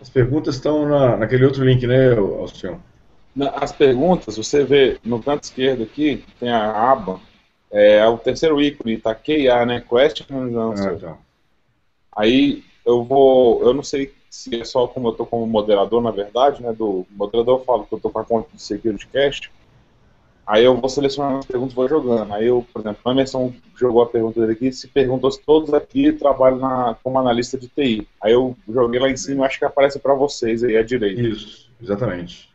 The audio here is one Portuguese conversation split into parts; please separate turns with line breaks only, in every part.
As perguntas estão na, naquele outro link, né, Alcion?
As perguntas, você vê no canto esquerdo aqui, tem a aba, é o terceiro ícone, tá QA, né? Question Answer. Ah, tá. Aí eu vou, eu não sei se é só como eu tô como moderador, na verdade, né? Do moderador eu falo que eu tô com a conta de Security Cast. Aí eu vou selecionando as perguntas e vou jogando. Aí eu, por exemplo, o Emerson jogou a pergunta dele aqui, se perguntou se todos aqui trabalham na, como analista de TI. Aí eu joguei lá em cima, acho que aparece para vocês aí à direita.
Isso, exatamente.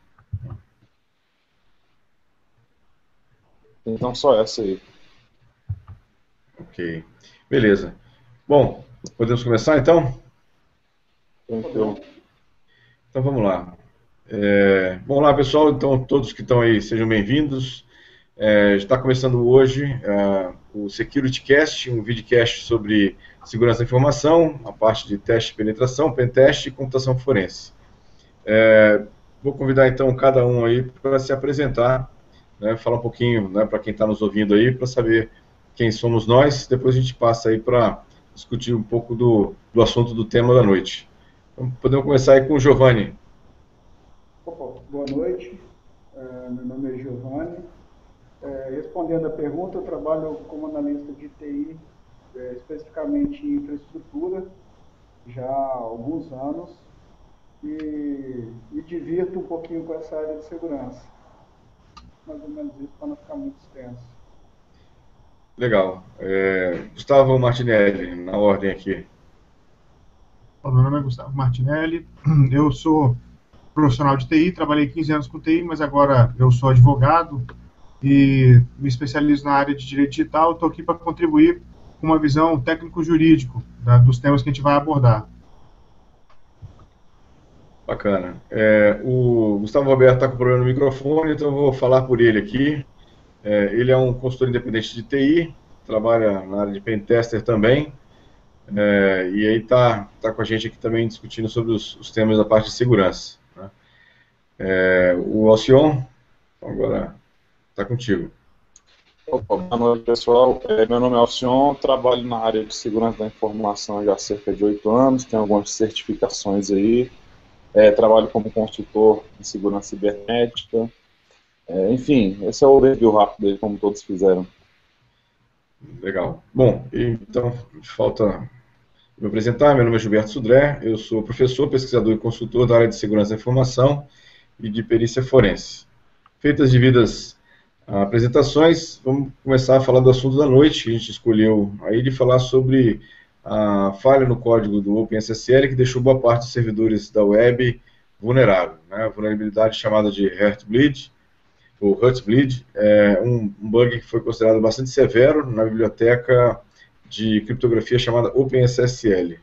Então só essa aí.
Ok. Beleza. Bom, podemos começar então?
Tranquilo.
Então vamos lá. É, bom lá pessoal, então todos que estão aí sejam bem-vindos. É, está começando hoje é, o Security Cast, um videocast sobre segurança da informação, a parte de teste de penetração, pentest e computação forense. É, vou convidar então cada um aí para se apresentar né, falar um pouquinho né, para quem está nos ouvindo aí, para saber quem somos nós. Depois a gente passa aí para discutir um pouco do, do assunto do tema da noite. Então, podemos começar aí com o Giovanni.
Boa noite, uh, meu nome é Giovanni. Uh, respondendo a pergunta, eu trabalho como analista de TI, é, especificamente em infraestrutura, já há alguns anos, e me divirto um pouquinho com essa área de segurança mais ou menos isso, para não ficar muito extenso.
Legal. É, Gustavo Martinelli, na ordem aqui.
Meu nome é Gustavo Martinelli, eu sou profissional de TI, trabalhei 15 anos com TI, mas agora eu sou advogado e me especializo na área de direito digital. Estou aqui para contribuir com uma visão técnico-jurídico dos temas que a gente vai abordar.
Bacana. É, o Gustavo Roberto está com problema no microfone, então eu vou falar por ele aqui. É, ele é um consultor independente de TI, trabalha na área de pentester também, é, e aí está tá com a gente aqui também discutindo sobre os, os temas da parte de segurança. Né? É, o Alcion, agora está contigo.
Opa, boa noite, pessoal. É, meu nome é Alcion, trabalho na área de segurança da informação já há cerca de oito anos, tenho algumas certificações aí, é, trabalho como consultor em segurança cibernética. É, enfim, esse é o overview rápido aí, como todos fizeram.
Legal. Bom, então falta me apresentar. Meu nome é Gilberto Sudré, eu sou professor, pesquisador e consultor da área de segurança da informação e de perícia forense. Feitas devidas apresentações, vamos começar a falar do assunto da noite, que a gente escolheu aí de falar sobre a falha no código do OpenSSL que deixou boa parte dos servidores da web vulnerável. Né? A vulnerabilidade chamada de Heartbleed, ou Heartbleed, é um, bug que foi considerado bastante severo na biblioteca de criptografia chamada OpenSSL.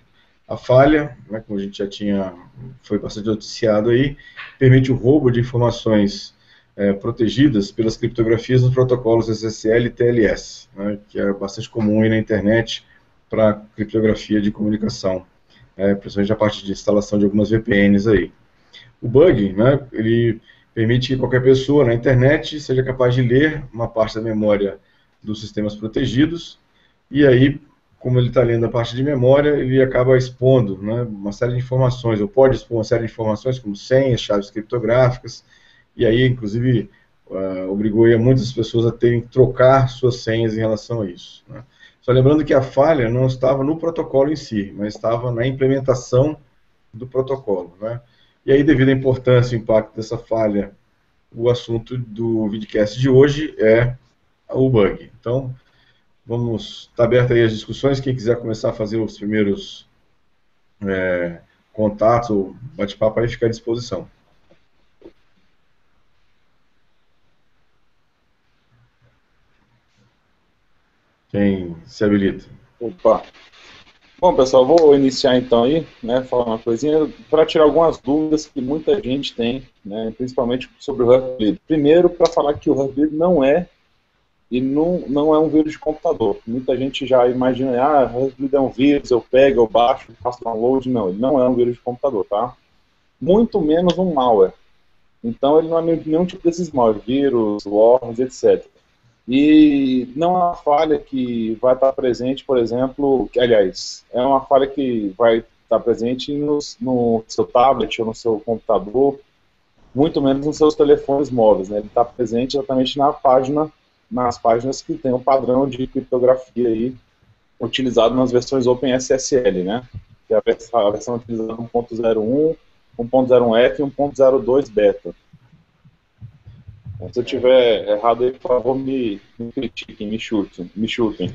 A falha, né, como a gente já tinha, foi bastante noticiado aí, permite o roubo de informações é, protegidas pelas criptografias nos protocolos SSL e TLS, né, que é bastante comum aí na internet, para criptografia de comunicação, é, principalmente a parte de instalação de algumas VPNs aí. O bug, né, ele permite que qualquer pessoa na internet seja capaz de ler uma parte da memória dos sistemas protegidos, e aí, como ele está lendo a parte de memória, ele acaba expondo né, uma série de informações, ou pode expor uma série de informações, como senhas, chaves criptográficas, e aí, inclusive, uh, obrigou muitas pessoas a terem que trocar suas senhas em relação a isso. Né. Só lembrando que a falha não estava no protocolo em si, mas estava na implementação do protocolo. Né? E aí, devido à importância e impacto dessa falha, o assunto do videocast de hoje é o bug. Então, vamos estar tá aberto aí as discussões. Quem quiser começar a fazer os primeiros é, contatos ou bate-papo aí, fica à disposição. Quem se habilita?
Opa. Bom, pessoal, vou iniciar então aí, né, falar uma coisinha para tirar algumas dúvidas que muita gente tem, né, principalmente sobre o Heartbleed. Primeiro, para falar que o Heartbleed não é e não, não é um vírus de computador. Muita gente já imagina, ah, Heartbleed é um vírus, eu pego, eu baixo, faço download. Não, ele não é um vírus de computador, tá? Muito menos um malware. Então ele não é nenhum tipo desses malware, vírus, worms, etc. E não é uma falha que vai estar presente, por exemplo, que, aliás, é uma falha que vai está presente no, no, seu tablet ou no seu computador, muito menos nos seus telefones móveis. Né? Ele está presente exatamente na página, nas páginas que tem o padrão de criptografia aí, utilizado nas versões OpenSSL, né? que é a versão, a versão utilizada 1.01, 1.01F e 1.02 beta. Se eu tiver errado aí, por favor, me, me critiquem, me chutem. Me chutem.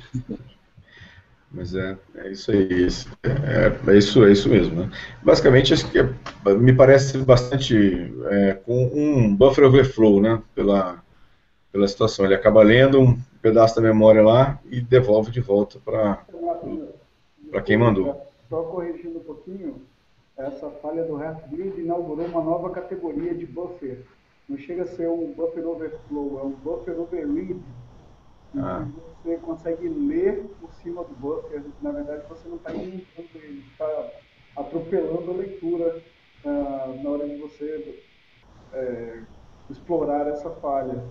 Mas é, é isso aí, é, é, isso, é isso mesmo. Né? Basicamente, acho que é, me parece bastante é, com um buffer overflow, né? Pela, pela situação. Ele acaba lendo um pedaço da memória lá e devolve de volta para quem mandou.
Só corrigindo um pouquinho, essa falha do Heartbleed inaugurou uma nova categoria de buffer. Não chega a ser um buffer overflow, é um buffer overread. Ah. Você consegue ler por cima do buffer. Na verdade, você não está ele, está atropelando a leitura ah, na hora de você é, explorar essa falha.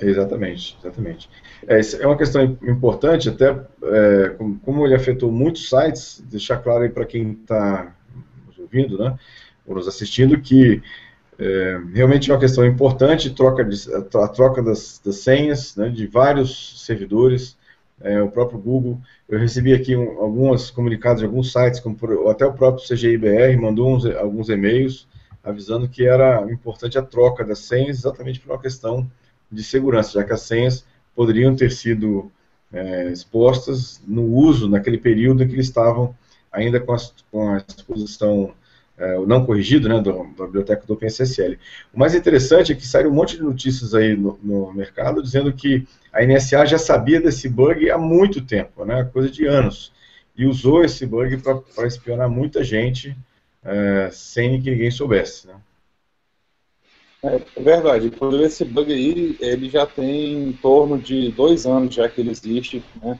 Exatamente, exatamente. É, é uma questão importante, até é, como ele afetou muitos sites, deixar claro aí para quem está nos ouvindo, né, ou nos assistindo, que é, realmente é uma questão importante, troca de, a troca das, das senhas né, de vários servidores, é, o próprio Google. Eu recebi aqui um, alguns comunicados de alguns sites, como por, até o próprio CGIBR mandou uns, alguns e-mails avisando que era importante a troca das senhas, exatamente por uma questão de segurança, já que as senhas poderiam ter sido é, expostas no uso naquele período em que eles estavam ainda com com a exposição é, não corrigido, né, do, da biblioteca do OpenSSL. O mais interessante é que saíram um monte de notícias aí no, no, mercado dizendo que a NSA já sabia desse bug há muito tempo, né, coisa de anos, e usou esse bug para espionar muita gente é, sem que ninguém soubesse. Né.
É, é verdade. Inclusive esse bug aí, ele já tem em torno de dois anos já que ele existe, né?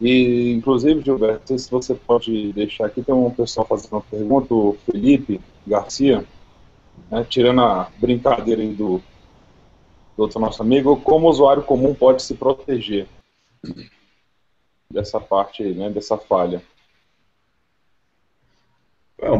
E, inclusive, Gilberto, não sei se você pode deixar aqui, tem um pessoal fazendo uma pergunta, o Felipe Garcia, né, tirando a brincadeira aí do, do outro nosso amigo, como o usuário comum pode se proteger dessa parte aí, né, dessa falha?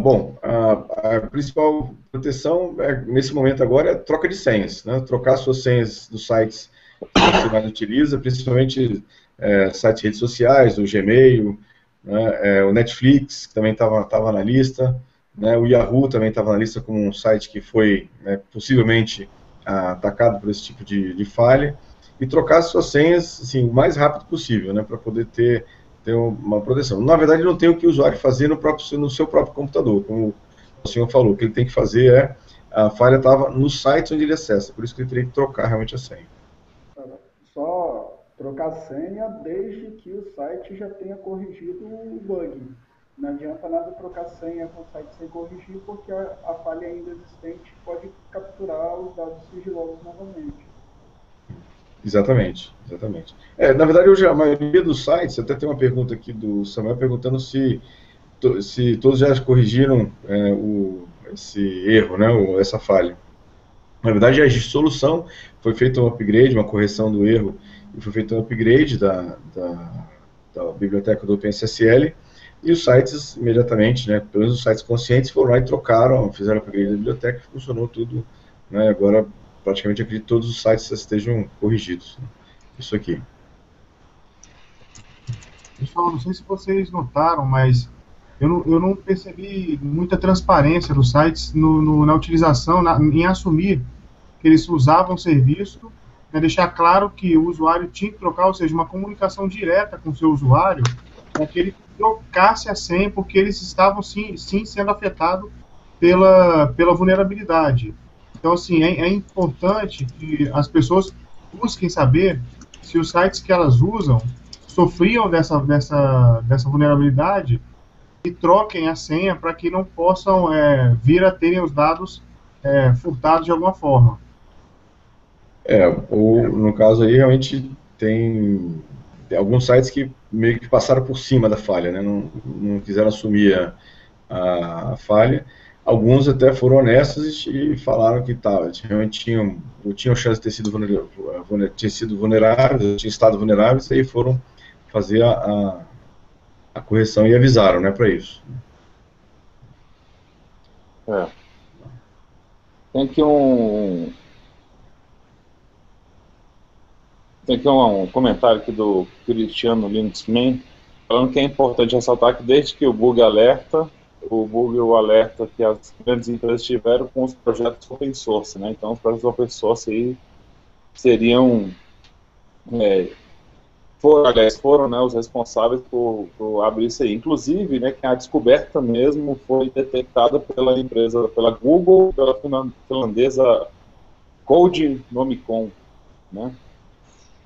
Bom, a, a, principal proteção é, nesse momento agora é troca de senhas, né? trocar suas senhas dos sites que você mais utiliza, principalmente é, sites de redes sociais, o Gmail, né? é, o Netflix, que também estava na lista, né? o Yahoo também estava na lista como um site que foi né, possivelmente atacado por esse tipo de, de falha, e trocar suas senhas assim, o mais rápido possível, né, para poder ter ter uma proteção. Na verdade, não tem o que o usuário fazer no, próprio, no seu próprio computador, como o senhor falou. O que ele tem que fazer é, a falha estava no site onde ele acessa, por isso que ele teria que trocar realmente a senha.
Trocar a senha desde que o site já tenha corrigido o bug. Não adianta nada trocar senha com o site sem corrigir, porque a, a falha ainda existente pode capturar os dados sigilosos novamente.
Exatamente, exatamente. É, na verdade, hoje a maioria dos sites, até tem uma pergunta aqui do Samuel perguntando se, se todos já corrigiram é, o, esse erro, né, essa falha. Na verdade, existe solução, foi feito um upgrade, uma correção do erro, e foi feito um upgrade da, da, da biblioteca do OpenSSL, e os sites imediatamente, né, pelo menos os sites conscientes, foram lá e trocaram, fizeram o upgrade da biblioteca e funcionou tudo, né, agora praticamente acredito que todos os sites estejam corrigidos. Isso aqui.
Pessoal, não sei se vocês notaram, mas eu não, eu não percebi muita transparência dos sites no, no, na utilização, na, em assumir que eles usavam o serviço, né, deixar claro que o usuário tinha que trocar, ou seja, uma comunicação direta com o seu usuário, para que ele trocasse a senha, porque eles estavam sim, sim sendo afetados pela, pela vulnerabilidade. Então, assim, é, é importante que as pessoas busquem saber se os sites que elas usam sofriam dessa, dessa, dessa vulnerabilidade e troquem a senha para que não possam é, vir a terem os dados é, furtados de alguma forma.
É, ou no caso aí realmente tem, alguns sites que meio que passaram por cima da falha, né? não, não quiseram assumir a, a falha Alguns até foram honestos e falaram que tá, realmente tinham, tinham chance de ter sido, tinha sido vulneráveis, tinham estado vulneráveis, e aí foram fazer a, a, a correção e avisaram, né, para isso.
É. Tem que um. Tem aqui um, um comentário aqui do Cristiano Linuxman, falando que é importante ressaltar que desde que o bug alerta, o bug o alerta que as grandes empresas tiveram com os projetos open source, né? Então os projetos open source aí seriam é, foram, aliás, foram né, os responsáveis por, por, abrir isso aí. Inclusive, né, a descoberta mesmo foi detectada pela empresa, pela Google, pela finlandesa Code Nomicon, né?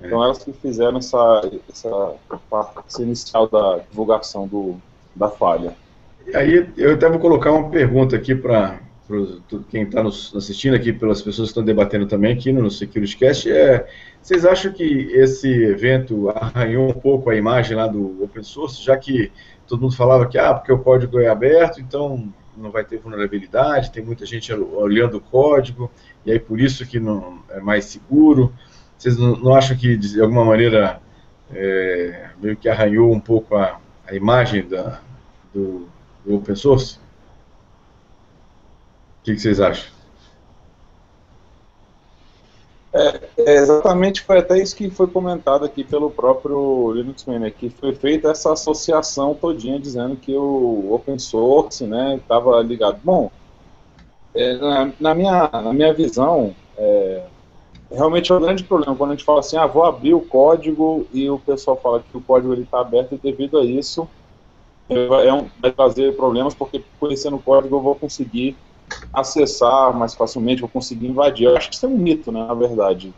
É. Então elas que fizeram essa, essa parte inicial da divulgação do, da falha.
E aí eu até vou colocar uma pergunta aqui para quem está nos assistindo aqui, pelas pessoas que estão debatendo também aqui no SecurityCast, é, vocês acham que esse evento arranhou um pouco a imagem lá do open source, já que todo mundo falava que, ah, porque o código é aberto, então não vai ter vulnerabilidade, tem muita gente olhando o código, e aí por isso que não é mais seguro. Vocês não, acham que, de alguma maneira, é, meio que arranhou um pouco a, a imagem da, do, do open source? O que, que vocês acham?
É, é, exatamente, foi até isso que foi comentado aqui pelo próprio Linux né, que foi feita essa associação todinha dizendo que o open source né, estava ligado. Bom, é, na, na, minha, na minha visão, é, realmente é um grande problema quando a gente fala assim, ah, vou abrir o código e o pessoal fala que o código está aberto e devido a isso é um, vai trazer problemas porque conhecendo o código eu vou conseguir acessar mais facilmente, vou conseguir invadir. Eu acho que isso é um mito, né, na verdade.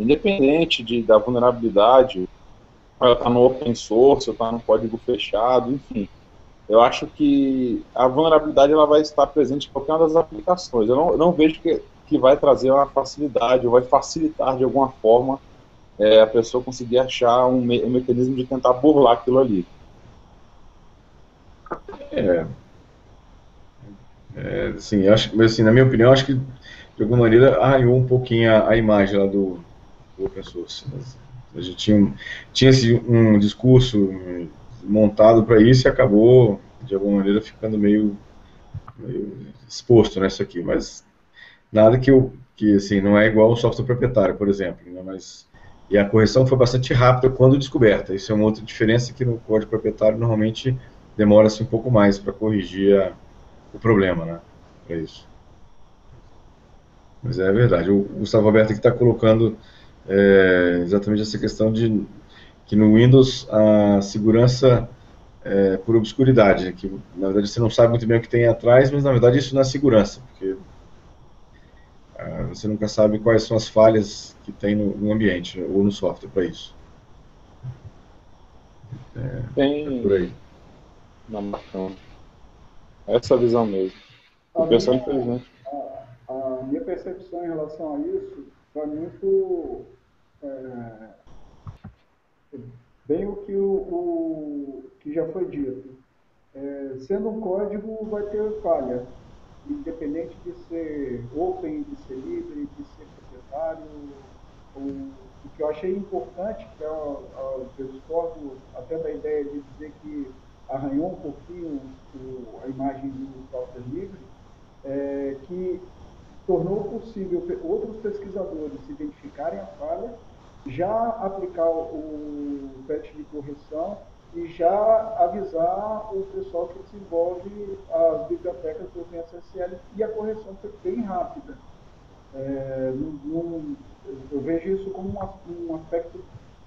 Independente de, da vulnerabilidade, ela está no open source, ou está no código fechado, enfim. Eu acho que a vulnerabilidade ela vai estar presente em qualquer uma das aplicações. Eu não, eu não vejo que, que vai trazer uma facilidade, ou vai facilitar de alguma forma é, a pessoa conseguir achar um, me um mecanismo de tentar burlar aquilo ali.
É, é, assim, acho, assim, na minha opinião, acho que de alguma maneira arranhou um pouquinho a, a imagem lá do, do open source. A gente tinha, tinha esse, um discurso montado para isso e acabou, de alguma maneira, ficando meio, meio exposto nessa aqui. Mas nada que, eu, que assim, não é igual ao software proprietário, por exemplo. Né, mas, e a correção foi bastante rápida quando descoberta. Isso é uma outra diferença que no código proprietário normalmente demora-se um pouco mais para corrigir a o problema, né? É isso. Mas é verdade. O Gustavo Alberto aqui está colocando é, exatamente essa questão de que no Windows a segurança é por obscuridade, que na verdade você não sabe muito bem o que tem atrás, mas na verdade isso não é segurança, porque ah, você nunca sabe quais são as falhas que tem no, no ambiente ou no software para isso.
É, tem é por aí. Não. Essa visão mesmo. Pessoal, infelizmente.
A, a, minha percepção em relação a isso vai muito. É, bem o que, o, o, que já foi dito. É, sendo um código, vai ter falha. Independente de ser open, de ser livre, de ser proprietário. O que eu achei importante, que eu, eu, eu discordo até da ideia de dizer que arranhou um pouquinho o, a imagem do software livre, é, que tornou possível outros pesquisadores identificarem a falha, já aplicar o patch de correção e já avisar o pessoal que desenvolve as bibliotecas do OpenSSL e a correção foi bem rápida. É, eu vejo isso como um aspecto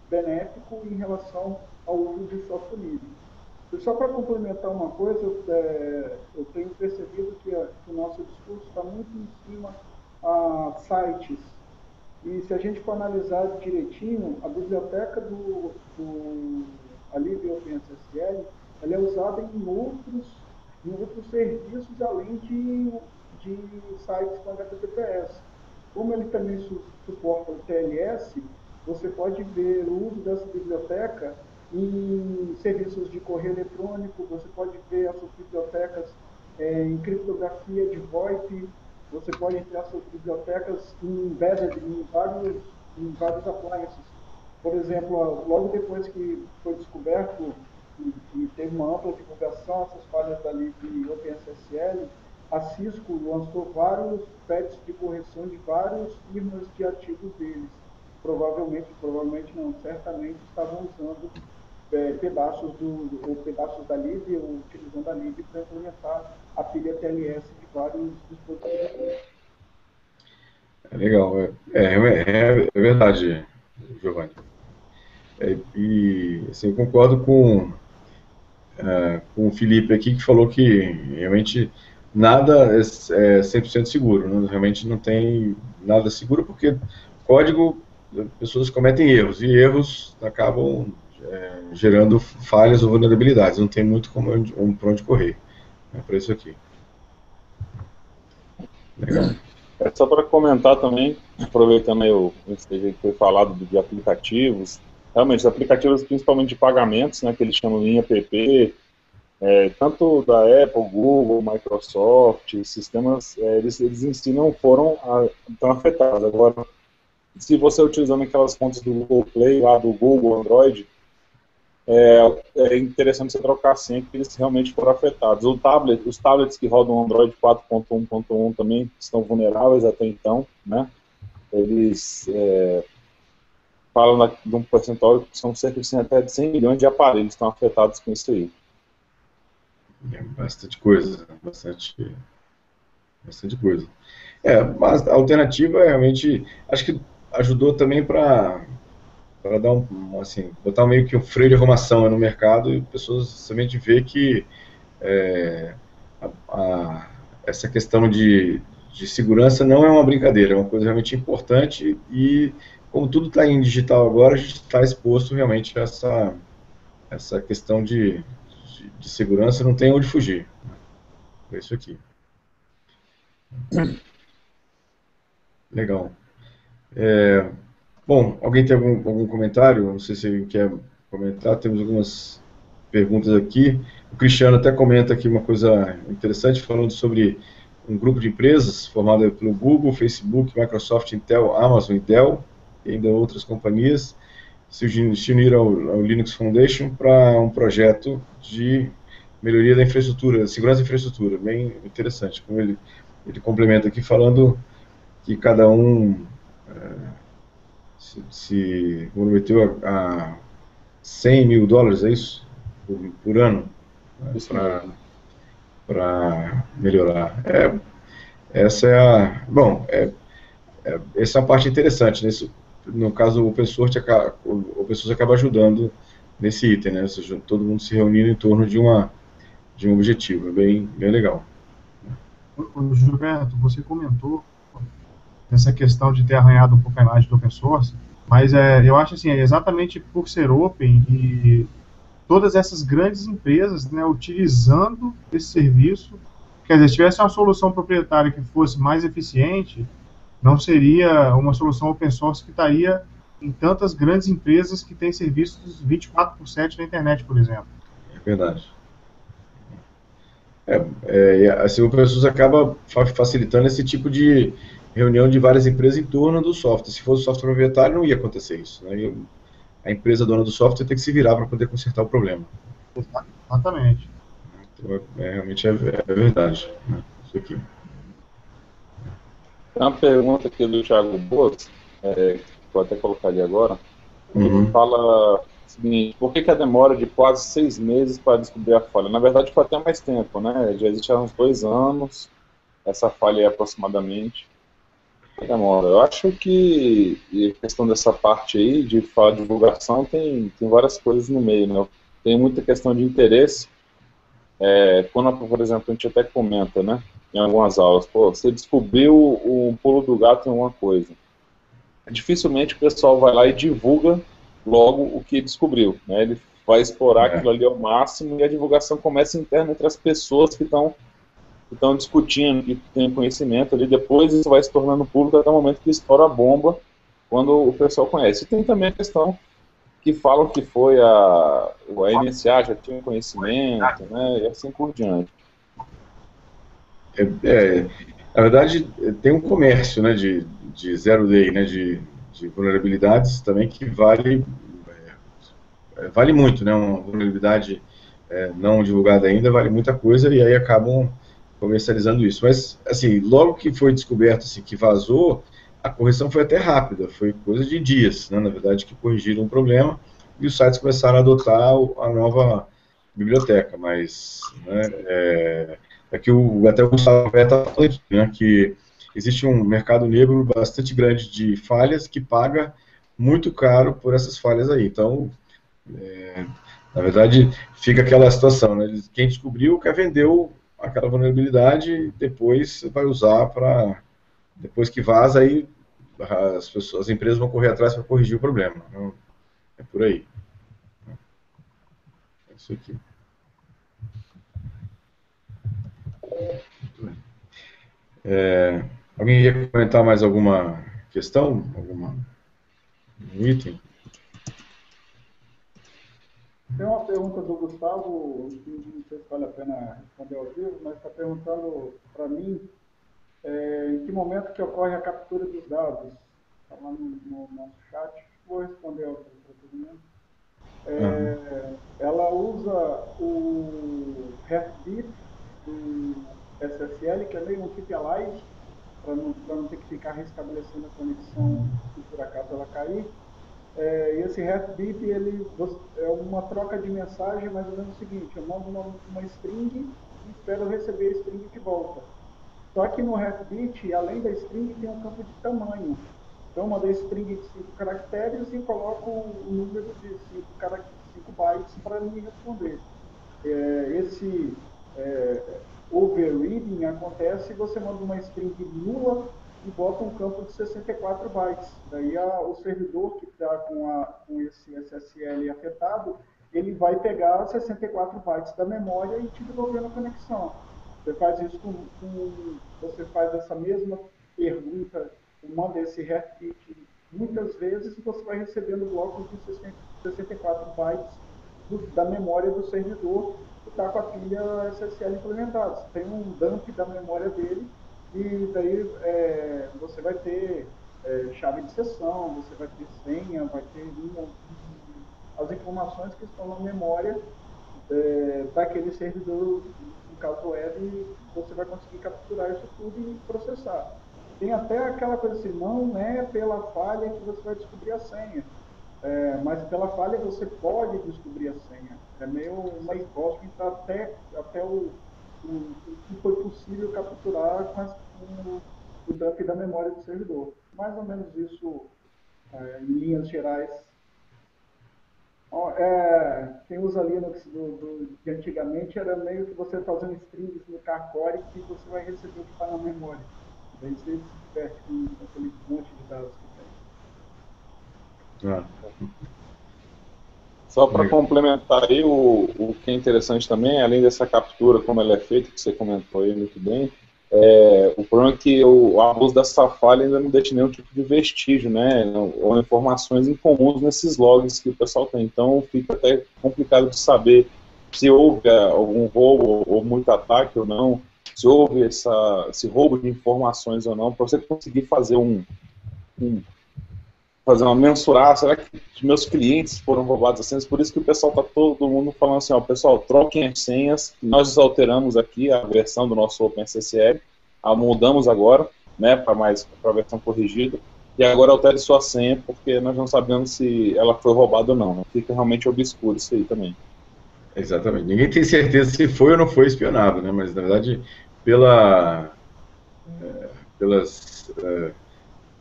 benéfico em relação ao uso de software livre. E só para complementar uma coisa, é, eu tenho percebido que, a, que o nosso discurso está muito em cima a sites. E se a gente for analisar direitinho, a biblioteca do, do Alívio OpenSSL ela é usada em outros, em outros serviços além de, de sites com HTTPS. Como ele também su suporta o TLS, você pode ver o uso dessa biblioteca em serviços de correio eletrônico, você pode ver as suas bibliotecas é, em criptografia de VoIP, você pode ter as suas bibliotecas em em vários, em vários appliances. Por exemplo, logo depois que foi descoberto e, teve uma ampla divulgação, essas falhas da lib OpenSSL, a Cisco lançou vários patches de correção de vários firmas de artigos deles. Provavelmente, provavelmente não, certamente estavam usando é, pedaços, do, ou pedaços da lib ou utilizando a lib para implementar a pilha TLS de vários dispositivos.
É legal, é, é, é, é verdade, Giovanni. É, e assim, concordo com, é, com o Felipe aqui, que falou que realmente nada é, é 100% seguro, né? realmente não tem nada seguro, porque código, pessoas cometem erros, e erros acabam é, gerando falhas ou vulnerabilidades, não tem muito como um, para onde correr. É para isso aqui.
Legal. É só para comentar também, aproveitando aí o que foi falado de aplicativos, realmente, os aplicativos principalmente de pagamentos, né, que eles chamam de app, é, tanto da Apple, Google, Microsoft, sistemas, é, eles, eles em si não foram a, tão afetados. Agora, se você utilizando aquelas contas do Google Play, lá do Google, Android, é, é interessante você trocar a senha, porque eles realmente foram afetados. O tablet, os tablets que rodam Android 4.1.1 também estão vulneráveis até então, né? Eles é, falam de um percentual que são cerca de até de 100 milhões de aparelhos que estão afetados com isso aí.
É bastante coisa, bastante, bastante coisa. É, mas a alternativa realmente, acho que ajudou também para para dar um, assim, botar meio que um freio de arrumação no mercado e pessoas somente ver que é, a, a, essa questão de, de segurança não é uma brincadeira, é uma coisa realmente importante e como tudo está em digital agora, a gente está exposto realmente a essa, essa questão de, de, de segurança, não tem onde fugir. É isso aqui. Legal. É, Bom, alguém tem algum, algum comentário? Não sei se alguém quer comentar. Temos algumas perguntas aqui. O Cristiano até comenta aqui uma coisa interessante, falando sobre um grupo de empresas formado pelo Google, Facebook, Microsoft, Intel, Amazon e Dell, e ainda outras companhias, se uniram ao, ao Linux Foundation para um projeto de melhoria da infraestrutura, segurança da infraestrutura, bem interessante. Como ele, ele complementa aqui falando que cada um é, se, se comprometeu a, a 100 mil dólares, é isso? Por, por ano? Né, Para melhorar. É, essa é a. Bom, é, é, essa é uma parte interessante. Nesse, no caso, o open source, acaba, o open source acaba ajudando nesse item, né? Todo mundo se reunindo em torno de, uma, de um objetivo. É bem, bem legal.
O Gilberto, você comentou essa questão de ter arranhado um pouco a imagem do open source, mas é, eu acho assim, é exatamente por ser open e todas essas grandes empresas né, utilizando esse serviço, quer dizer, se tivesse uma solução proprietária que fosse mais eficiente, não seria uma solução open source que estaria em tantas grandes empresas que têm serviços 24 por 7 na internet, por exemplo.
É verdade. É, é, assim, o open source acaba facilitando esse tipo de, reunião de várias empresas em torno do software. Se fosse software proprietário, não ia acontecer isso. Né? A empresa dona do software tem que se virar para poder consertar o problema.
Exatamente.
Então, é, realmente é, é verdade. Né? Isso aqui.
Uma pergunta aqui do Thiago Boas, é, vou até colocar ali agora. Ele uhum. fala o seguinte, por que, que a demora de quase seis meses para descobrir a falha? Na verdade, foi até mais tempo, né? Já existe há uns dois anos essa falha aí aproximadamente. Demora. Eu acho que a questão dessa parte aí de falar de divulgação tem, tem várias coisas no meio, né? Tem muita questão de interesse. É, quando, por exemplo, a gente até comenta, né? Em algumas aulas, pô, você descobriu o pulo do gato em alguma coisa. Dificilmente o pessoal vai lá e divulga logo o que descobriu, né? Ele vai explorar é. aquilo ali ao máximo e a divulgação começa interna entre as pessoas que estão estão discutindo, que tem conhecimento ali, depois isso vai se tornando público até o momento que estoura a bomba, quando o pessoal conhece. E tem também a questão que falam que foi a, a NSA já tinha conhecimento, né, e assim por diante.
É, é, na verdade, tem um comércio né, de, de zero day, né, de, de vulnerabilidades também que vale é, vale muito, né? Uma vulnerabilidade é, não divulgada ainda vale muita coisa e aí acabam comercializando isso. Mas, assim, logo que foi descoberto assim, que vazou, a correção foi até rápida, foi coisa de dias, né, na verdade, que corrigiram o problema e os sites começaram a adotar a nova biblioteca, mas né, é, aqui o, até o Gustavo está falando né, que existe um mercado negro bastante grande de falhas que paga muito caro por essas falhas aí. Então, é, na verdade, fica aquela situação, né? Quem descobriu quer vender aquela vulnerabilidade depois vai usar para depois que vaza aí as pessoas, as empresas vão correr atrás para corrigir o problema. Então, é por aí. É isso aqui. É, alguém ia comentar mais alguma questão? Alguma um item?
Tem uma pergunta do Gustavo, que não sei se vale a pena responder ao vivo, mas está perguntando para mim é, em que momento que ocorre a captura dos dados. Está lá no, no, nosso chat, vou responder ao para todo mundo. É, uhum. Ela usa o RESTbit do SSL, que é meio um KPI, para não, não ter que ficar restabelecendo a conexão se por acaso ela cair. É, e esse RESTbit ele é uma troca de mensagem mais ou menos o seguinte, eu mando uma, uma string e espero receber a string de volta. Só que no RESTbit, além da string, tem um campo de tamanho. Então eu mandei string de 5 caracteres e coloco o número de 5 bytes para me responder. É, esse é, overreading acontece se você manda uma string nula e bota um campo de 64 bytes. Daí a, o servidor que está com, com esse SSL afetado, ele vai pegar 64 bytes da memória e te devolver a conexão. Você faz isso com, com você faz essa mesma pergunta, manda esse REST muitas vezes você vai recebendo blocos de 64 bytes do, da memória do servidor que está com a pilha SSL implementada. Você tem um dump da memória dele e daí é, você vai ter é, chave de sessão, você vai ter senha, vai ter uma, as informações que estão na memória é, daquele servidor, caso web, você vai conseguir capturar isso tudo e processar. Tem até aquela coisa assim, não é pela falha que você vai descobrir a senha, é, mas pela falha você pode descobrir a senha. É meio uma incógnita então até, até o, o, o que foi possível capturar com, com o dump da memória do servidor. Mais ou menos isso, é, em linhas gerais. É, quem usa Linux do, do, de antigamente era meio que você fazendo strings no carcore que você vai receber o que está na memória. Daí você se diverte com aquele monte de dados que tem. Ah.
Só para complementar aí, o, o que é interessante também, além dessa captura, como ela é feita, que você comentou aí muito bem, é, o problema é que o, abuso dessa falha ainda não deixa nenhum tipo de vestígio, né, ou informações incomuns nesses logs que o pessoal tem. Então fica até complicado de saber se houve algum roubo ou muito ataque ou não, se houve essa, esse roubo de informações ou não, para você conseguir fazer um, um fazer uma mensurar, será que meus clientes foram roubados as senhas? Por isso que o pessoal tá todo mundo falando assim, ó, pessoal, troquem as senhas, nós alteramos aqui a versão do nosso OpenSSL, a mudamos agora, né, para mais para a versão corrigida, e agora altere sua senha, porque nós não sabemos se ela foi roubada ou não, né? fica realmente obscuro isso aí também.
Exatamente, ninguém tem certeza se foi ou não foi espionado, né, mas na verdade, pela, é, pelas... É,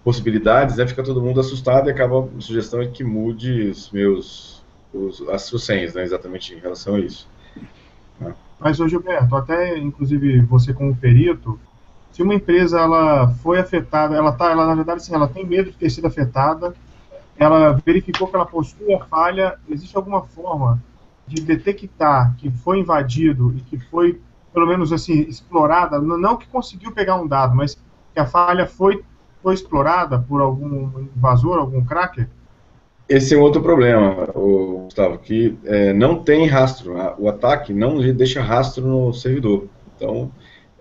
possibilidades, né, fica todo mundo assustado e acaba a sugestão de que mude os meus, os, as senhas, né, exatamente em relação a isso.
Né. Mas, ô Gilberto, até inclusive você como perito, se uma empresa ela foi afetada, ela tá, ela na verdade assim, ela tem medo de ter sido afetada, ela verificou que ela possui a falha, existe alguma forma de detectar que foi invadido e que foi pelo menos assim explorada, não que conseguiu pegar um dado, mas que a falha foi foi explorada por algum invasor, algum cracker?
Esse é um outro problema, Gustavo, que é, não tem rastro. O ataque não deixa rastro no servidor. Então,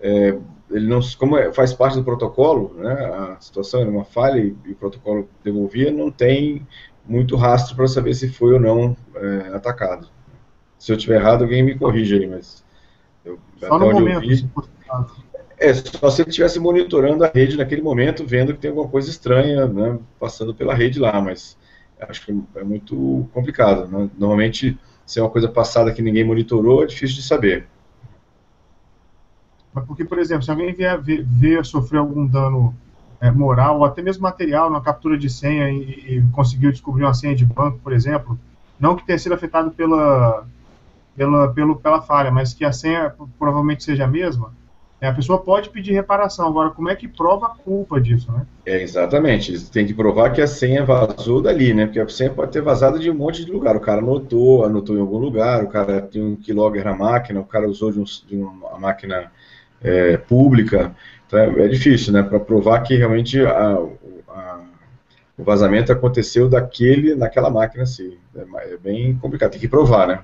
é, ele não, como é, faz parte do protocolo, né, a situação era uma falha e, e, o protocolo devolvia, não tem muito rastro para saber se foi ou não é, atacado. Se eu estiver errado, alguém me corrige aí, mas
eu, só no momento. Vi,
é, só se ele estivesse monitorando a rede naquele momento, vendo que tem alguma coisa estranha né, passando pela rede lá, mas acho que é muito complicado. Né? Normalmente, se é uma coisa passada que ninguém monitorou, é difícil de saber.
Mas porque, por exemplo, se alguém vier ver, ver sofrer algum dano é, moral ou até mesmo material na captura de senha e, e, conseguiu descobrir uma senha de banco, por exemplo, não que tenha sido afetado pela, pela, pelo, pela falha, mas que a senha provavelmente seja a mesma, a pessoa pode pedir reparação. Agora, como é que prova a culpa disso, né?
É, exatamente. Tem que provar que a senha vazou dali, né? Porque a senha pode ter vazado de um monte de lugar. O cara anotou, anotou em algum lugar, o cara tem um keylogger na máquina, o cara usou de, um, de uma máquina é, pública. Então é, é difícil, né? Para provar que realmente a, a, o vazamento aconteceu daquele, naquela máquina assim. É, é bem complicado. Tem que provar, né?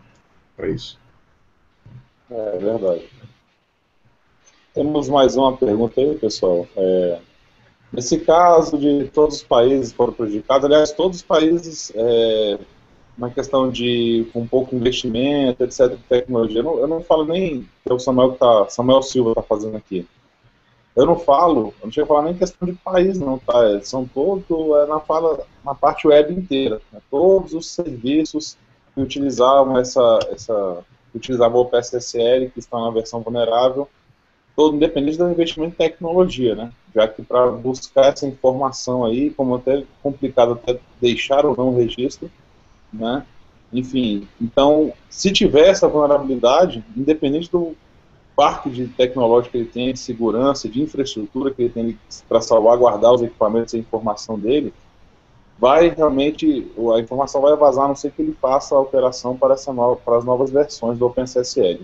Para isso.
É verdade. Temos mais uma pergunta aí, pessoal. É, nesse caso de todos os países foram prejudicados, aliás, todos os países, é, uma questão de um pouco investimento, etc., tecnologia, eu não, eu não falo nem que o Samuel, tá, Samuel Silva está fazendo aqui. Eu não falo, eu não chego falar nem questão de país, não, tá? É, são todos, é na, fala, na parte web inteira. Né? Todos os serviços que utilizavam essa, essa utilizavam o PSSL, que está na versão vulnerável, todo independente do investimento em tecnologia, né? Já que para buscar essa informação aí, como até complicado até deixar ou não o registro, né? Enfim, então, se tiver essa vulnerabilidade, independente do parque de tecnológico que ele tem, de segurança, de infraestrutura que ele tem para salvaguardar os equipamentos e a informação dele, vai realmente, a informação vai vazar, a não ser que ele faça a alteração para, essa nova, para as novas versões do OpenSSL.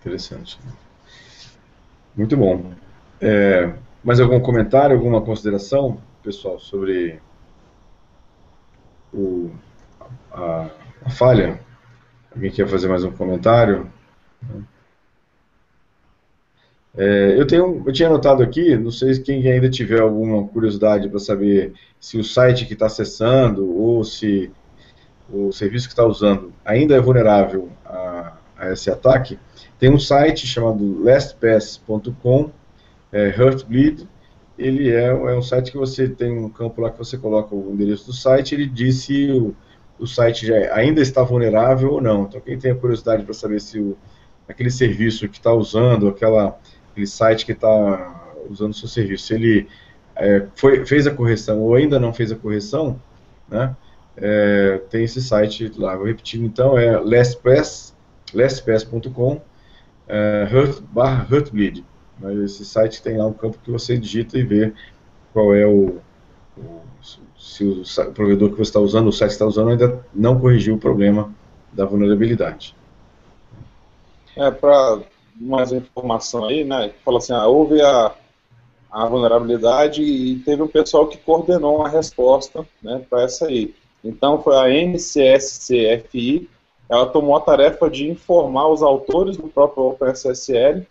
Interessante. Muito bom. É, mais algum comentário, alguma consideração, pessoal, sobre o, a, a falha? Alguém quer fazer mais um comentário? É, eu, tenho, eu tinha anotado aqui, não sei se quem ainda tiver alguma curiosidade para saber se o site que está acessando ou se o serviço que está usando ainda é vulnerável a, a esse ataque, tem um site chamado lastpass.com, é, Heartbleed, ele é, é, um site que você tem um campo lá que você coloca o endereço do site, ele diz se o, o site já ainda está vulnerável ou não. Então quem tem a curiosidade para saber se o, aquele serviço que está usando, aquela, aquele site que está usando o seu serviço, ele é, foi, fez a correção ou ainda não fez a correção, né, é, tem esse site lá. Vou repetir então, é lastpass, lastpass.com é, barra Hurtbleed. Esse site tem lá um campo que você digita e vê qual é o, o se o, provedor que você está usando, o site que está usando, ainda não corrigiu o problema da vulnerabilidade.
É, para mais informação aí, né, fala assim, ah, houve a, a vulnerabilidade e teve um pessoal que coordenou uma resposta né, para essa aí. Então foi a NCSCFI, ela tomou a tarefa de informar os autores do próprio OpenSSL,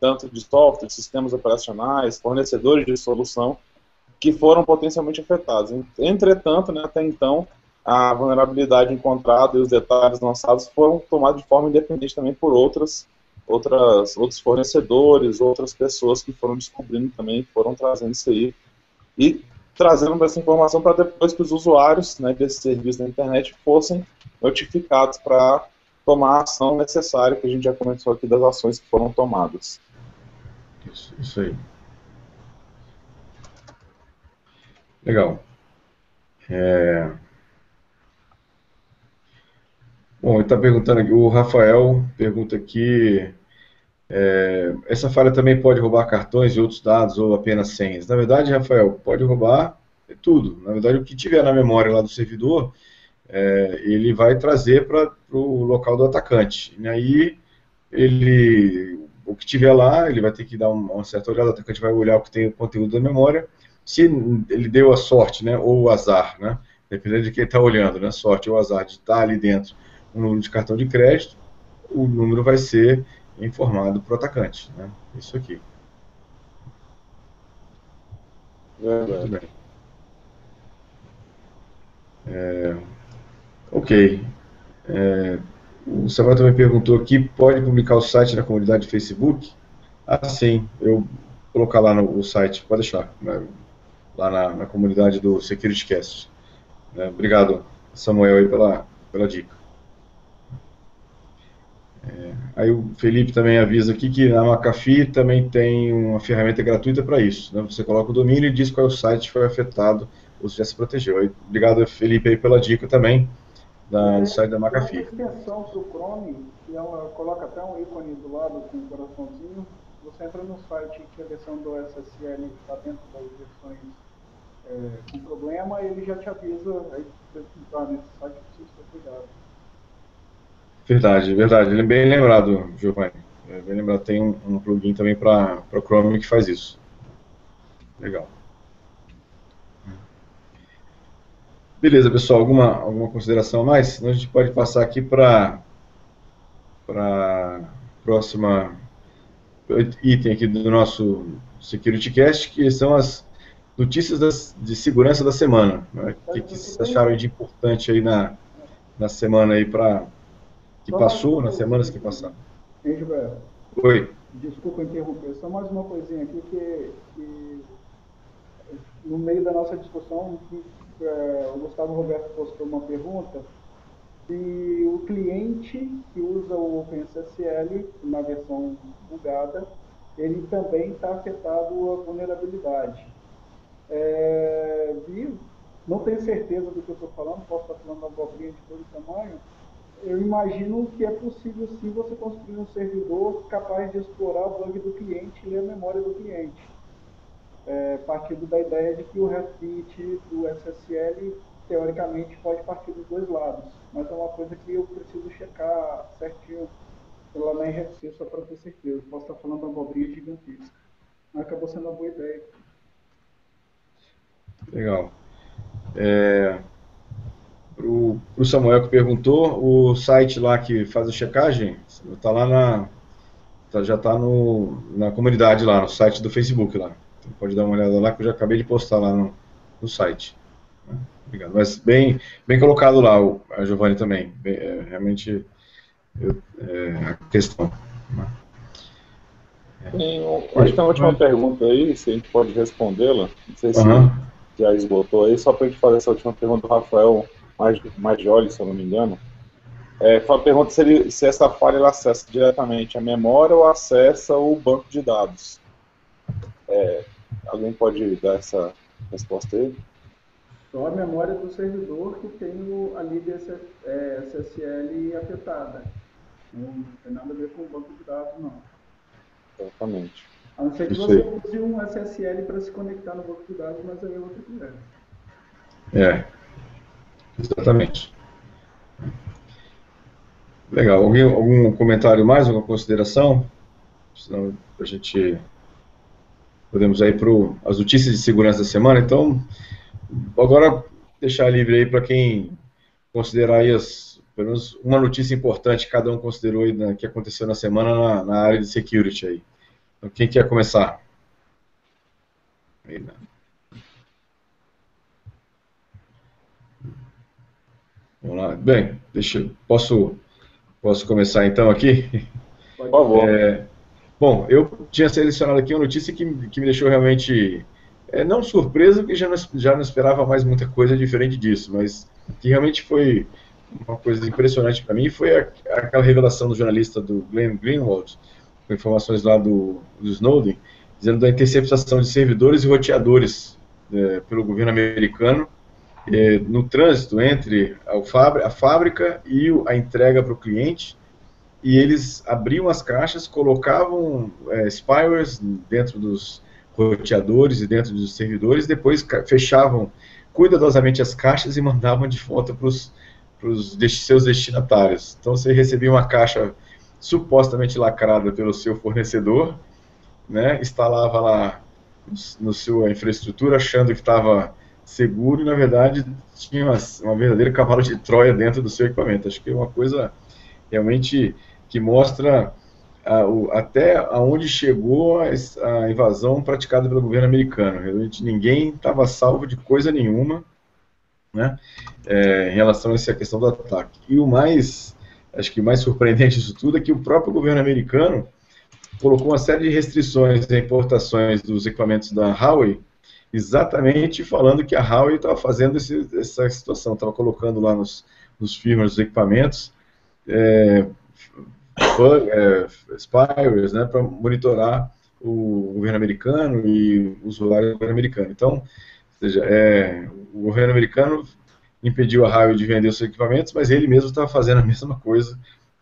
tanto de software, sistemas operacionais, fornecedores de solução, que foram potencialmente afetados. Entretanto, né, até então, a vulnerabilidade encontrada e os detalhes lançados foram tomados de forma independente também por outras, outras, outros fornecedores, outras pessoas que foram descobrindo também, foram trazendo isso aí. E trazendo essa informação para depois que os usuários né, desse serviço na internet fossem notificados para tomar a ação necessária, que a gente já comentou aqui das ações que foram tomadas.
Isso, isso aí. Legal. É... Bom, ele está perguntando aqui, o Rafael pergunta aqui, é, essa falha também pode roubar cartões e outros dados ou apenas senhas? Na verdade, Rafael, pode roubar tudo. Na verdade, o que tiver na memória lá do servidor, é, ele vai trazer para o local do atacante. E aí, ele, o que tiver lá, ele vai ter que dar uma certa olhada, o atacante vai olhar o que tem o conteúdo da memória. Se ele deu a sorte, né, ou o azar, né, dependendo de quem está olhando, né, sorte ou azar de estar tá ali dentro um número de cartão de crédito, o número vai ser informado para o atacante. Né, isso aqui. Muito bem. É, ok. É, o Samuel também perguntou aqui, pode publicar o site na comunidade Facebook? Ah, sim, eu colocar lá no o site, pode deixar, né, lá na, na, comunidade do SecurityCast. Né, obrigado, Samuel, aí pela, pela dica. É, aí o Felipe também avisa aqui que na McAfee também tem uma ferramenta gratuita para isso. Né? Você coloca o domínio e diz qual é o site que foi afetado ou se já se protegeu. Aí, obrigado, Felipe, aí pela dica também da, do site da McAfee.
Tem uma extensão para o Chrome, que ela coloca até um ícone do lado com um coraçãozinho. Você entra no site que a versão do SSL está dentro das versões é, com problema, ele já te avisa, aí você entrar nesse site precisa ter cuidado.
Verdade, verdade. Ele é bem lembrado, Giovanni. É bem lembrado. Tem um, um plugin também para o Chrome que faz isso. Legal. Beleza, pessoal. Alguma, alguma consideração a mais? Senão a gente pode passar aqui para a próxima item aqui do nosso SecurityCast, que são as notícias das, de segurança da semana. Né? O que, que vocês acharam de importante aí na, na semana aí para que passou, nas semanas que passaram?
Hein, Gilberto?
Oi.
Desculpa interromper, só mais uma coisinha aqui que, que no meio da nossa discussão é, o Gustavo Roberto postou uma pergunta se o cliente que usa o OpenSSL na versão bugada, ele também está afetado a vulnerabilidade. É, não tenho certeza do que eu estou falando, posso estar falando uma abobrinha de todo tamanho, eu imagino que é possível sim você construir um servidor capaz de explorar o bug do cliente e ler a memória do cliente. É, partindo da ideia de que o refit do SSL teoricamente pode partir dos dois lados, mas é uma coisa que eu preciso checar certinho lá na RFC só para ter certeza. Posso estar falando uma abobrinha gigantesca. Mas acabou sendo uma boa ideia.
Legal. É, o Samuel que perguntou, o site lá que faz a checagem está lá na. Tá, já está na comunidade lá, no site do Facebook lá. Então pode dar uma olhada lá que eu já acabei de postar lá no, no site. Obrigado. Mas bem, bem colocado lá, o, a Giovanni também. Bem, é, realmente eu, é, a questão.
Tem, acho que tem uma última pergunta aí, se a gente pode respondê-la. Não sei se uhum. já esgotou aí, só para a gente fazer essa última pergunta do Rafael Majoli, se eu não me engano. É, a pergunta se, se essa falha ela acessa diretamente a memória ou acessa o banco de dados. É, alguém pode dar essa resposta aí?
Só a memória do servidor que tem o, a LIB SSL afetada. Não tem nada a ver com o banco de dados, não.
Exatamente.
A não ser que você use um SSL para se conectar no banco de dados, mas aí é outra conversa.
É, exatamente. Legal. Alguém, algum comentário mais, alguma consideração? Senão a gente podemos ir para as notícias de segurança da semana. Então, agora deixar livre aí para quem considerar aí as, pelo menos uma notícia importante que cada um considerou aí que aconteceu na semana na, na área de security aí. Então, quem quer começar? Aí, né? Vamos lá. Bem, deixa, posso, posso começar então aqui?
Por favor.
É, bom, eu tinha selecionado aqui uma notícia que, que me deixou realmente, é, não surpreso, porque já não, já não esperava mais muita coisa diferente disso, mas que realmente foi uma coisa impressionante para mim, foi a, aquela revelação do jornalista do Glenn Greenwald, com informações lá do, do Snowden, dizendo da interceptação de servidores e roteadores é, pelo governo americano é, no trânsito entre a fábrica e a entrega para o cliente, e eles abriam as caixas, colocavam é, spywares dentro dos roteadores e dentro dos servidores, depois fechavam cuidadosamente as caixas e mandavam de volta para os seus destinatários. Então você recebia uma caixa supostamente lacrada pelo seu fornecedor, né, instalava lá no sua infraestrutura achando que estava seguro e na verdade tinha uma, uma verdadeira cavalo de Troia dentro do seu equipamento. Acho que é uma coisa realmente que mostra a, o, até aonde chegou a, a, invasão praticada pelo governo americano. Realmente ninguém estava salvo de coisa nenhuma né, é, em relação a essa questão do ataque. E o mais, acho que mais surpreendente disso tudo é que o próprio governo americano colocou uma série de restrições em importações dos equipamentos da Huawei, exatamente falando que a Huawei estava fazendo esse, essa situação, estava colocando lá nos, nos firmwares dos equipamentos é, é, né, para monitorar o governo americano e o usuário do governo americano. Então, ou seja, é, o governo americano impediu a Huawei de vender os seus equipamentos, mas ele mesmo estava fazendo a mesma coisa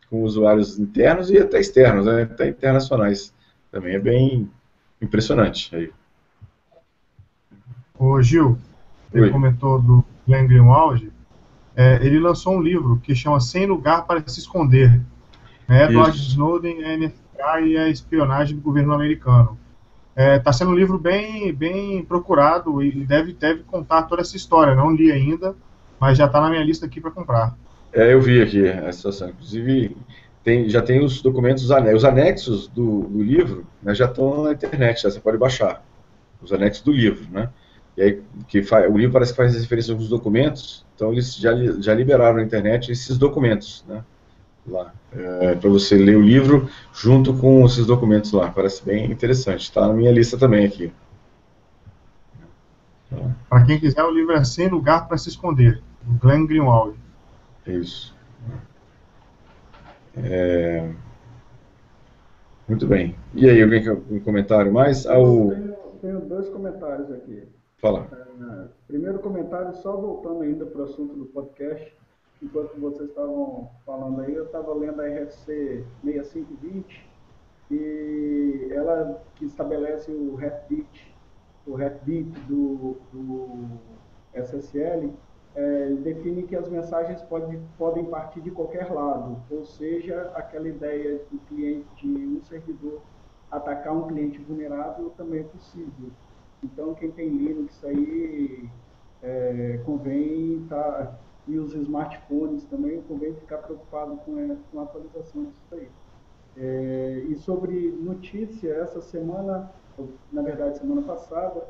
com usuários internos e até externos, né, até internacionais. Também é bem impressionante. Aí.
Ô Gil, ele Oi. comentou do Glenn Greenwald, é, ele lançou um livro que chama Sem Lugar para Se Esconder. Né, Edward. Snowden, a NFA e a espionagem do governo americano. Está é, tá sendo um livro bem, bem procurado e deve, deve contar toda essa história. Não li ainda, mas já está na minha lista aqui para comprar.
É, eu vi aqui a situação. Inclusive, tem, já tem os documentos, os anexos do, do livro né, já estão na internet, já você pode baixar. Os anexos do livro, né? E aí, que faz, o livro parece que faz referência a alguns documentos, então eles já, já liberaram na internet esses documentos, né? Lá, é, para você ler o livro junto com esses documentos lá. Parece bem interessante. Está na minha lista também aqui.
Para quem quiser, o livro é Sem Lugar para Se Esconder, do Glenn Greenwald.
Isso. É... Muito bem. E aí, alguém quer um comentário mais?
Ah, o... tenho, tenho, dois comentários aqui.
Fala.
É, primeiro comentário, só voltando ainda para o assunto do podcast. Enquanto vocês estavam falando aí, eu estava lendo a RFC 6520 e ela que estabelece o heartbeat, o heartbeat do, do SSL, é, define que as mensagens pode, podem partir de qualquer lado, ou seja, aquela ideia do cliente, de um servidor atacar um cliente vulnerável também é possível. Então, quem tem Linux aí é, convém tá, e os smartphones também, convém ficar preocupado com, a, com a atualização disso aí. É, e sobre notícia, essa semana, na verdade semana passada,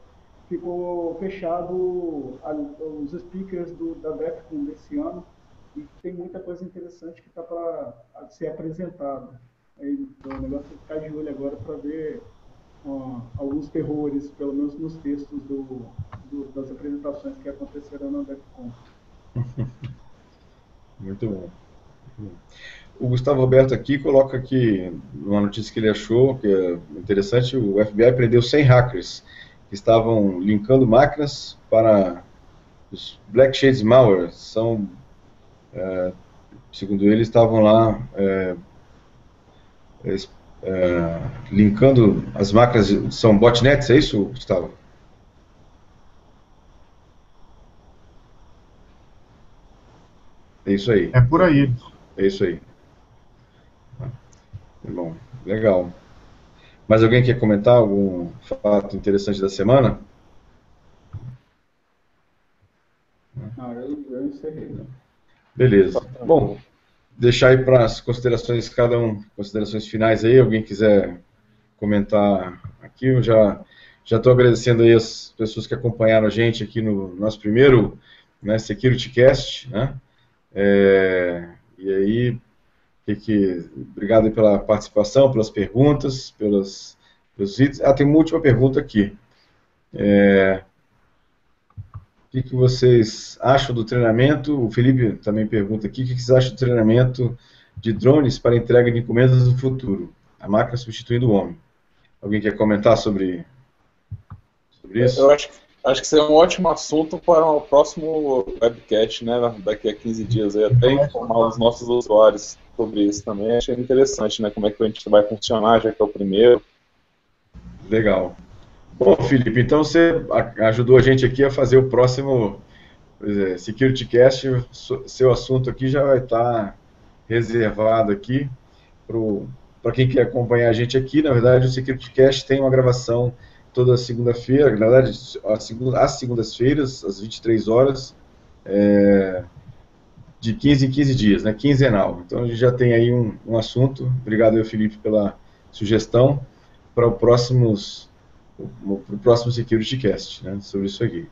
ficou fechado a, os speakers do, da DEFCON desse ano e tem muita coisa interessante que está para ser apresentada. Então, o negócio é ficar de olho agora para ver uh, alguns terrores, pelo menos nos textos do, do, das apresentações que acontecerão na DEFCON.
Muito bom. O Gustavo Roberto aqui coloca aqui uma notícia que ele achou que é interessante, o FBI prendeu 100 hackers que estavam linkando máquinas para os Black Shades Malware. São, é, segundo eles, estavam lá é, é, linkando as máquinas, são botnets, é isso, Gustavo? É isso aí.
É por aí.
É isso aí. Bom, legal. Mais alguém quer comentar algum fato interessante da semana?
Não, eu, eu encerrei. Né?
Beleza. Bom, deixar aí para as considerações, cada um, considerações finais aí, alguém quiser comentar aqui, eu já já estou agradecendo aí as pessoas que acompanharam a gente aqui no nosso primeiro né, SecurityCast, né? É, e aí que, que, obrigado pela participação, pelas perguntas, pelas, pelos vídeos. Ah, tem uma última pergunta aqui. É, o que, que, vocês acham do treinamento? O Felipe também pergunta aqui, o que, que vocês acham do treinamento de drones para entrega de encomendas no futuro? A máquina substituindo o homem. Alguém quer comentar sobre,
sobre isso? Eu acho que Acho que seria um ótimo assunto para o próximo webcast, né? Daqui a 15 dias aí, até informar os nossos usuários sobre isso também. Achei interessante, né? Como é que a gente vai funcionar, já que é o primeiro.
Legal. Bom, Felipe, então você ajudou a gente aqui a fazer o próximo é, SecurityCast. Seu assunto aqui já vai estar reservado aqui para quem quer acompanhar a gente aqui. Na verdade, o SecurityCast tem uma gravação toda segunda-feira, na verdade, às segundas-feiras, às 23 horas. É, de 15 em 15 dias, né, quinzenal. Então a gente já tem aí um, um assunto. Obrigado, eu, Felipe, pela sugestão para o próximos o próximo Security Cast, né, sobre isso aqui.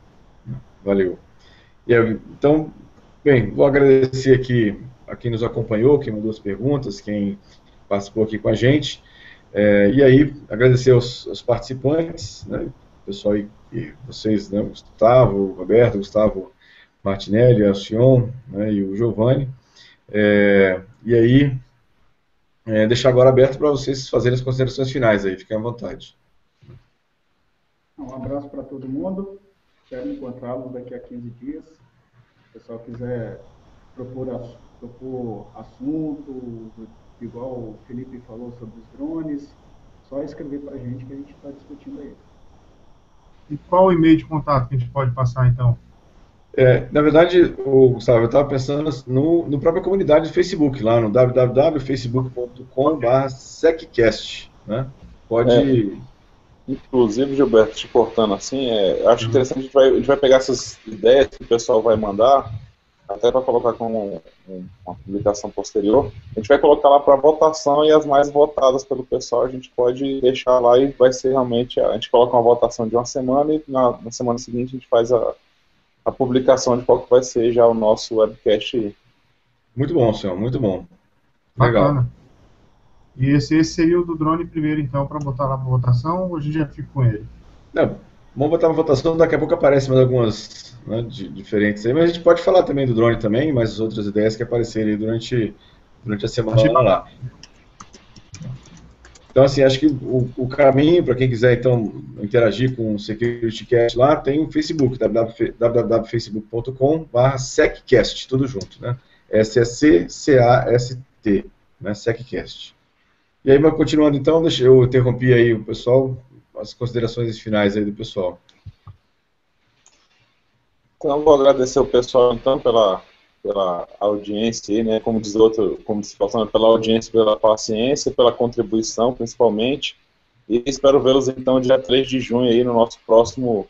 Valeu. E, então, bem, vou agradecer aqui a quem nos acompanhou, quem mandou as perguntas, quem participou aqui com a gente. É, e aí, agradecer aos, aos participantes, né, pessoal e, e vocês, né, Gustavo, Roberto, Gustavo Martinelli, Alcion né, e o Giovanni. É, e aí, é, deixar agora aberto para vocês fazerem as considerações finais aí, fiquem à vontade.
Um abraço para todo mundo, espero encontrá-los daqui a 15 dias. Se o pessoal quiser propor, propor assunto, igual o Felipe falou sobre os drones, só escrever para a gente que a gente está discutindo aí.
E qual o e-mail de contato que a gente pode passar então?
É, na verdade, o Gustavo, eu estava pensando no, no própria comunidade do Facebook, lá no www.facebook.com.br/seccast, né? Pode. É.
Inclusive, Gilberto, te cortando assim, é, acho uhum. interessante, a gente, vai, a gente vai pegar essas ideias que o pessoal vai mandar, até para colocar como um, uma publicação posterior, a gente vai colocar lá para votação e as mais votadas pelo pessoal a gente pode deixar lá e vai ser realmente, a gente coloca uma votação de uma semana e na, na semana seguinte a gente faz a, a publicação de qual que vai ser já o nosso webcast.
Muito bom, senhor, muito bom.
Legal. Bacana. E esse, esse seria o do drone primeiro, então, para botar lá para votação, ou a gente já fica com ele?
Não, vamos botar na votação, daqui a pouco aparecem mais algumas né, de, diferentes aí, mas a gente pode falar também do drone também, mais outras ideias que aparecerem durante, durante a semana lá. Então, assim, acho que o, o caminho, para quem quiser, então, interagir com o SecurityCast lá, tem o Facebook, www.facebook.com.br SecCast, tudo junto, né? S-E-C-C-A-S-T, né? SecCast. E aí, mas continuando, então, deixa eu interromper aí o pessoal, as considerações finais aí do pessoal.
Então, vou agradecer o pessoal, então, pela pela audiência, né, como diz outro, como se falando, pela audiência, pela paciência, pela contribuição, principalmente. E espero vê-los então dia 3 de junho aí no nosso próximo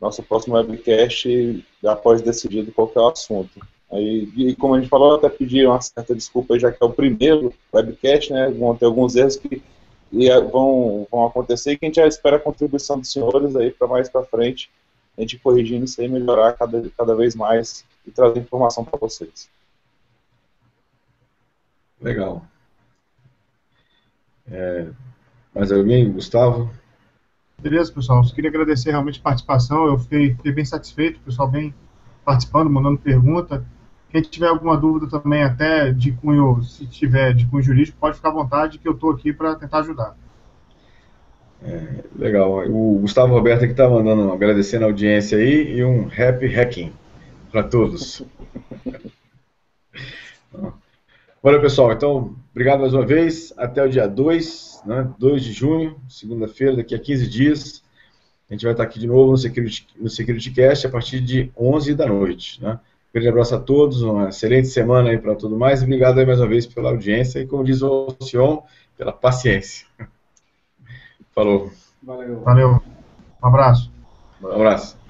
nosso próximo webcast, após decidido qualquer é assunto. Aí, e como a gente falou, até pedir uma certa desculpa, já que é o primeiro webcast, né, vão ter alguns erros que vão, vão acontecer e que a gente já espera a contribuição dos senhores aí para mais para frente, a gente corrigindo isso aí, melhorar cada, cada vez mais e trazer informação para vocês.
Legal. É, mais alguém? Gustavo?
Beleza, pessoal. Eu queria agradecer realmente a participação. Eu fiquei, fiquei bem satisfeito, o pessoal bem participando, mandando pergunta. Quem tiver alguma dúvida também, até de cunho, se tiver de cunho jurídico, pode ficar à vontade, que eu estou aqui para tentar ajudar.
É, legal. O Gustavo Roberto aqui está mandando, agradecendo a audiência aí e um happy hacking para todos. Olha, pessoal, então, obrigado mais uma vez. Até o dia 2, né, 2 de junho, segunda-feira, daqui a 15 dias. A gente vai estar aqui de novo no Security, no Security Cast a partir de 11 da noite. Né? Um grande abraço a todos, uma excelente semana aí para tudo mais. Obrigado aí mais uma vez pela audiência e, como diz o Sion, pela paciência. Falou.
Valeu. Valeu. Um abraço.
Um abraço.